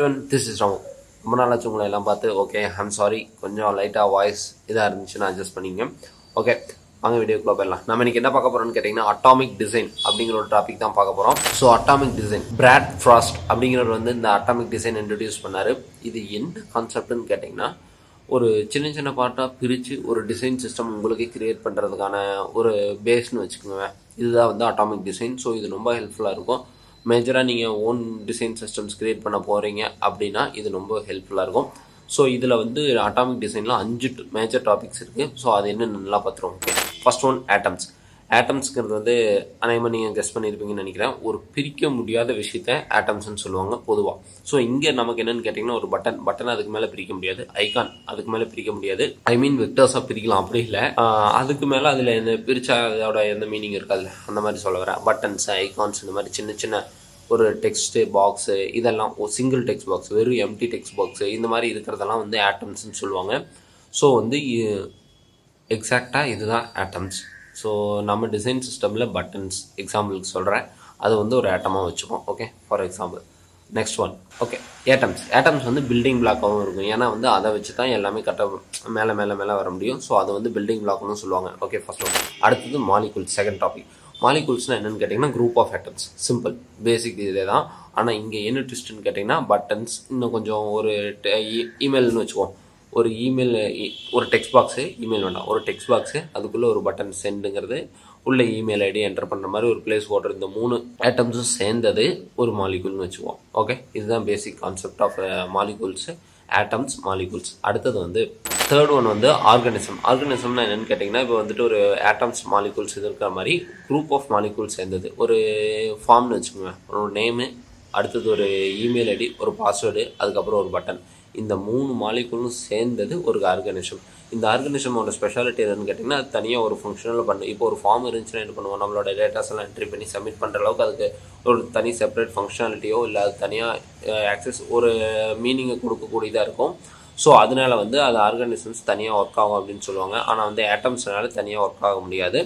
Everyone this is Ramu ரொம்ப நாளாச்சு உங்களை எல்லாம் பார்த்து. ஓகே ஐம் சாரி கொஞ்சம் லைட்டாக வாய்ஸ் இதாக இருந்துச்சுன்னா அட்ஜஸ்ட் பண்ணிங்க. ஓகே வாங்க வீடியோக்குள்ள போயிடலாம். நம்ம இன்னைக்கு என்ன பார்க்க போகிறோம்னு கேட்டிங்கன்னா அட்டாமிக் டிசைன் அப்படிங்கிற ஒரு டாபிக் தான் பார்க்க போகிறோம் so atomic design Brad Frost அப்படிங்கிறவர் வந்து இந்த அட்டாமிக் டிசைன் இன்ட்ரடியூஸ் பண்ணார். இது என்ன கான்செப்ட்னு கேட்டிங்கன்னா ஒரு சின்ன சின்ன பார்ட்டாக பிரித்து ஒரு டிசைன் சிஸ்டம் உங்களுக்கு கிரியேட் பண்ணுறதுக்கான ஒரு பேஸ்னு வச்சுக்கோங்க. இதுதான் வந்து அட்டாமிக் டிசைன் ஸோ இது ரொம்ப ஹெல்ப்ஃபுல்லாக இருக்கும். மேஜராக நீங்கள் ஓன் டிசைன் சிஸ்டம்ஸ் கிரியேட் பண்ண போகிறீங்க அப்படின்னா இது ரொம்ப ஹெல்ப்ஃபுல்லாக இருக்கும். ஸோ இதில் வந்து அட்டாமிக் டிசைனில் அஞ்சு மேஜர் டாபிக்ஸ் இருக்குது ஸோ அது என்னென்னு நல்லா பார்த்துருவோம் ஃபர்ஸ்ட் ஒன் ஆட்டம்ஸ் ஆட்டம்ஸ்ங்கிறது வந்து அனைவரும் நீங்கள் கெஸ் பண்ணியிருப்பீங்கன்னு நினைக்கிறேன். ஒரு பிரிக்க முடியாத விஷயத்த ஆட்டம்ஸ்னு சொல்லுவாங்க பொதுவாக ஸோ இங்கே நமக்கு என்னென்னு கேட்டிங்கன்னா ஒரு பட்டன் பட்டன் அதுக்கு மேலே பிரிக்க முடியாது. ஐகான் அதுக்கு மேலே பிரிக்க முடியாது. ஐ மீன் வெக்டர்ஸாக பிரிக்கலாம். அப்படி இல்லை. அதுக்கு மேலே அதில் எந்த பிரிச்சா அதோட எந்த மீனிங் இருக்காதுல்ல. அந்த மாதிரி சொல்ல வரேன். பட்டன்ஸ் ஐகான்ஸ் இந்த மாதிரி சின்ன சின்ன ஒரு டெக்ஸ்ட்டு பாக்ஸு இதெல்லாம் ஒரு சிங்கிள் டெக்ஸ்ட் பாக்ஸ் வெறும் எம்டி டெக்ஸ்ட் பாக்ஸு இந்த மாதிரி இருக்கிறதெல்லாம் வந்து ஆட்டம்ஸ்னு சொல்லுவாங்க. ஸோ வந்து எக்ஸாக்டாக இதுதான் ஆட்டம்ஸ் ஸோ நம்ம டிசைன் சிஸ்டமில் பட்டன்ஸ் எக்ஸாம்பிளுக்கு சொல்கிறேன் அது வந்து ஒரு ஆட்டமாக வச்சுப்போம் okay for example next one okay atoms atoms வந்து பில்டிங் பிளாக்காகவும் இருக்கும். ஏன்னா வந்து அதை வச்சு தான் எல்லாமே கட்ட மேலே மேலே மேலே வர முடியும். ஸோ அது வந்து பில்டிங் பிளாக்னு சொல்லுவாங்க ஓகே ஃபர்ஸ்ட் ஒன் அடுத்தது மாலிகுல் செகண்ட் டாபிக் மாலிகூல்ஸ்னால் என்னென்னு கேட்டிங்கன்னா group of atoms simple basic இதே தான் ஆனால் இங்கே என்ன ட்விஸ்ட்னு கேட்டிங்கன்னா பட்டன்ஸ் இன்னும் கொஞ்சம் ஒரு இமெயில்னு e-, வச்சுக்குவோம். ஒரு இமெயில் e-, ஒரு டெக்ஸ்ட் பாக்ஸு இமெயில் வேண்டாம். ஒரு டெக்ஸ்ட் பாக்ஸு அதுக்குள்ளே ஒரு பட்டன் சென்டுங்கிறது உள்ள இமெயில் ஐடி என்டர் பண்ணுற மாதிரி ஒரு பிளேஸ் ஓட்டர் இந்த மூணு ஆட்டம்ஸும் சேர்ந்தது ஒரு மாலிகூல்னு வச்சுக்குவோம். ஓகே இதுதான் basic concept of molecules atoms molecules அடுத்தது வந்து தேர்ட் ஒன் வந்து ஆர்கனிசம் ஆர்கனிசம்னா என்னென்னு கேட்டிங்கன்னா இப்போ வந்துட்டு ஒரு ஆட்டம்ஸ் மாலிகூல்ஸ் இது இருக்கிற மாதிரி குரூப் ஆஃப் மாலிகூல்ஸ் சேர்ந்தது. ஒரு ஃபார்ம்னு வச்சுக்கோங்க. ஒரு நேமு அடுத்தது ஒரு இமெயில் ஐடி ஒரு பாஸ்வேர்டு அதுக்கப்புறம் ஒரு பட்டன் இந்த மூணு மாலிகுலும் சேர்ந்தது ஒரு ஆர்கனிசம் இந்த ஆர்கனிசமோட ஸ்பெஷாலிட்டி என்னன்னு கேட்டிங்கன்னா அது தனியாக ஒரு ஃபங்க்ஷனில் பண்ணு. இப்போ ஒரு ஃபார்ம் இருந்துச்சுன்னா என்ன பண்ணுவோம்? நம்மளோட டேட்டாஸ் எல்லாம் என்ட்ரி பண்ணி சப்மிட் பண்ணுற அளவுக்கு அதுக்கு ஒரு தனி செப்பரேட் ஃபங்க்ஷனாலிட்டியோ இல்லை அது தனியாக ஆக்சஸ் ஒரு மீனிங்கை கொடுக்கக்கூடியதாக இருக்கும். ஸோ அதனால வந்து அது ஆர்கனிசம்ஸ் தனியாக ஒர்க் ஆகும் அப்படின்னு சொல்லுவாங்க. ஆனால் வந்து ஆட்டம்ஸ்னால தனியாக ஒர்க் ஆக முடியாது.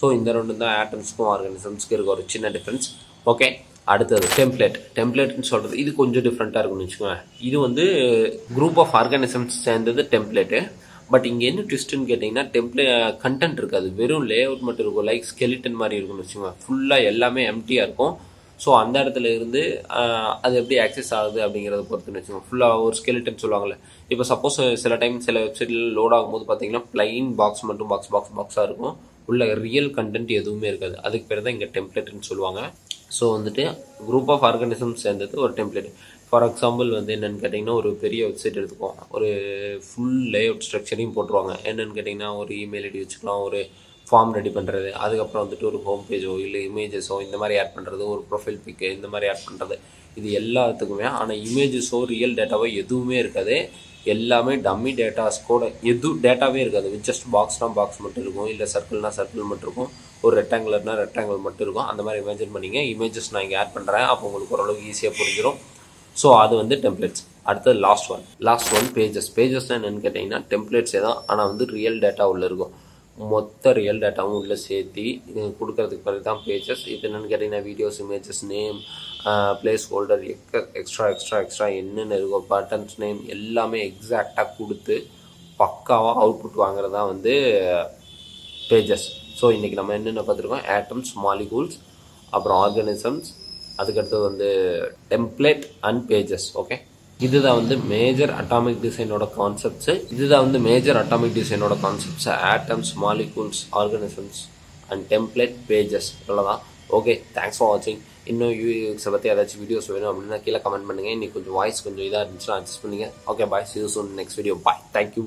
ஸோ இந்த ரெண்டு தான் ஆட்டம்ஸ்க்கும் ஆர்கனிசம்ஸ்க்கு இருக்க ஒரு சின்ன டிஃப்ரென்ஸ் ஓகே அடுத்தது டெம்ப்ளேட் டெம்ப்ளேட்னு சொல்கிறது இது கொஞ்சம் டிஃப்ரெண்ட்டாக இருக்கும்னு வச்சுக்கோங்க. இது வந்து குரூப் ஆஃப் ஆர்கானிசம்ஸ் சேர்ந்தது டெம்ப்ளேட்டு பட் இங்கே என்ன ட்விஸ்ட்டுன்னு கேட்டிங்கன்னா டெம்ப்ளே கண்டென்ட் இருக்காது. வெறும் லே அவுட் மட்டும் இருக்கும். லைக் ஸ்கெலிட்டன் மாதிரி இருக்கும்னு வச்சுக்கோங்க. ஃபுல்லாக எல்லாமே எம்டியாக இருக்கும். ஸோ அந்த இடத்துல இருந்து அது எப்படி ஆக்சஸ் ஆகுது அப்படிங்கிறத பொறுத்துன்னு வச்சுக்கோங்க. ஃபுல்லாக ஒரு ஸ்கெலிட்டன் சொல்லுவாங்கல்ல. இப்போ சப்போஸ் சில டைம் சில வெப்சைட்டில் லோட் ஆகும்போது பார்த்தீங்கன்னா பிளைன் பாக்ஸ் மட்டும் பாக்ஸ் பாக்ஸ் பாக்ஸாக இருக்கும். உள்ள ரியல் கண்டென்ட் எதுவுமே இருக்காது. அதுக்கு பேர் தான் இங்கே டெம்ப்ளேட்னு சொல்லுவாங்க. ஸோ வந்துட்டு குரூப் ஆஃப் ஆர்கனிசம் சேர்ந்தது ஒரு டெம்ப்ளேட் ஃபார் எக்ஸாம்பிள் வந்து என்னென்னு கேட்டிங்கன்னா ஒரு பெரிய வெப்சைட் எடுத்துக்குவோம். ஒரு ஃபுல் லே அவுட் ஸ்ட்ரக்சரையும் போட்டுருவாங்க. என்னென்னு கேட்டிங்கன்னா ஒரு இமெயில் ஐடி வச்சுக்கலாம் ஒரு ஃபார்ம் ரெடி பண்ணுறது அதுக்கப்புறம் வந்துட்டு ஒரு ஹோம் பேஜோ இல்லை இமேஜஸோ இந்த மாதிரி ஆட் பண்ணுறது ஒரு ப்ரொஃபைல் பிக்கு இந்த மாதிரி ஆட் பண்ணுறது இது எல்லாத்துக்குமே ஆனால் இமேஜஸோ ரியல் டேட்டாவோ எதுவுமே இருக்காது. எல்லாமே டம்மி டேட்டாஸ் கூட எது டேட்டாவே இருக்காது. ஜஸ்ட் பாக்ஸ்னா பாக்ஸ் மட்டும் இருக்கும். இல்லை சர்க்கிள்னா சர்க்கிள் மட்டும் இருக்கும். ஒரு ரெக்டாங்குலர்னா ரெக்டாங்கிள் மட்டும் இருக்கும். அந்த மாதிரி இமேஜின் பண்ணிங்க. இமேஜஸ் நான் இங்கே ஆட் பண்ணுறேன் அப்போ உங்களுக்கு ஓரளவுக்கு ஈஸியாக புரிஞ்சிடும் ஸோ அது வந்து டெம்ப்ளேட்ஸ் அடுத்தது last one last one pages பேஜஸ்னால் என்னென்னு கேட்டிங்கன்னா டெம்ப்ளேட்ஸே தான் ஆனால் வந்து ரியல் டேட்டா உள்ளே இருக்கும். மொத்த ரியல் டேட்டாவும் உள்ளே சேர்த்தி கொடுக்கறதுக்கு பிறகு தான் பேஜஸ் இது என்னென்னு கேட்டிங்கன்னா videos images name placeholder எக்க எக்ஸ்ட்ரா எக்ஸ்ட்ரா எக்ஸ்ட்ரா என்னென்ன இருக்கோ பட்டன்ஸ் நேம் எல்லாமே எக்ஸாக்டாக கொடுத்து பக்காவாக அவுட்புட் வாங்குறது தான் வந்து பேஜஸ் ஸோ இன்றைக்கி நம்ம என்னென்ன பார்த்துருக்கோம்? ஆட்டம்ஸ் மாலிகூல்ஸ் அப்புறம் ஆர்கானிசம்ஸ் அதுக்கடுத்தது வந்து டெம்ப்ளேட் அண்ட் பேஜஸ் ஓகே இதுதான் வந்து மேஜர் அட்டாமிக் டிசைனோட கான்செப்ட்ஸு இதுதான் வந்து major atomic டிசைனோட concepts atoms molecules organisms and template pages இவ்வளோதான் ஓகே தேங்க்ஸ் ஃபார் வாட்சிங் இன்னும் யூஎக்ஸை பற்றி ஏதாச்சும் வீடியோஸ் வேணும் அப்படின்னா கீழே கமெண்ட் பண்ணுங்கள் இன்னைக்கு கொஞ்சம் வாய்ஸ் கொஞ்சம் இதாக இருந்துச்சுன்னா அட்ஜஸ்ட் பண்ணுங்கள் okay bye see you soon next video bye thank you